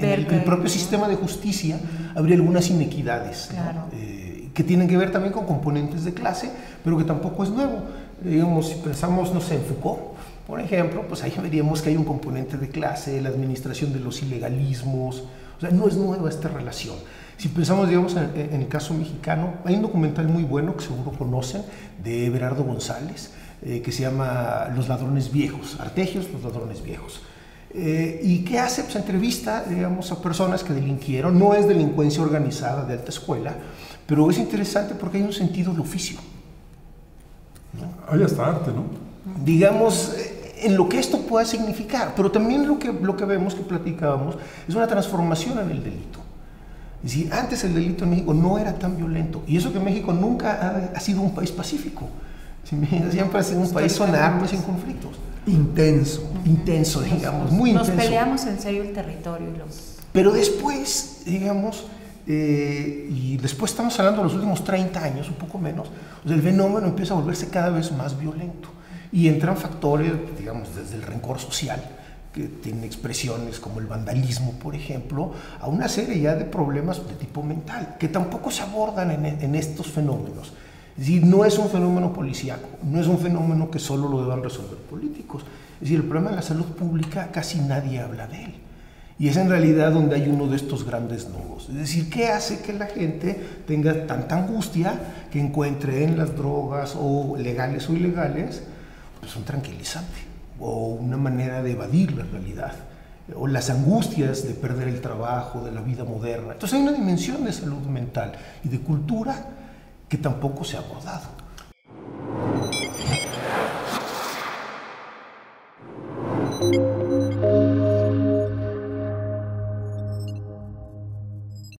el, propio sistema de justicia habría algunas inequidades eh, que tienen que ver también con componentes de clase, pero que tampoco es nuevo. Digamos, si pensamos, no sé, en Foucault, por ejemplo, pues ahí veríamos que hay un componente de clase, la administración de los ilegalismos, o sea, no es nueva esta relación. Si pensamos, digamos, en, el caso mexicano, hay un documental muy bueno que seguro conocen, de Berardo González, eh, que se llama Los ladrones viejos, Artegios, los ladrones viejos. Eh, ¿Y qué hace? Pues entrevista, digamos, a personas que delinquieron. No es delincuencia organizada de alta escuela, pero es interesante porque hay un sentido de oficio. Hay hasta arte, ¿no? Digamos, en lo que esto puede significar, pero también lo que, lo que vemos, que platicábamos, es una transformación en el delito. Es decir, antes el delito en México no era tan violento, y eso que México nunca ha, sido un país pacífico, siempre ha sido un país con armas sin conflictos. Intenso, intenso, digamos, muy intenso. Nos peleamos en serio el territorio. Y los... Pero después, digamos, eh, y después estamos hablando de los últimos 30 años, un poco menos, el fenómeno empieza a volverse cada vez más violento. Y entran factores, digamos, desde el rencor social, que tienen expresiones como el vandalismo, por ejemplo, a una serie ya de problemas de tipo mental, que tampoco se abordan en, estos fenómenos. Es decir, no es un fenómeno policíaco, no es un fenómeno que solo lo deban resolver políticos. Es decir, el problema de la salud pública casi nadie habla de él. Y es en realidad donde hay uno de estos grandes nudos. Es decir, ¿qué hace que la gente tenga tanta angustia que encuentre en las drogas o legales o ilegales pues un tranquilizante? o una manera de evadir la realidad, o las angustias de perder el trabajo, de la vida moderna. Entonces hay una dimensión de salud mental y de cultura que tampoco se ha abordado.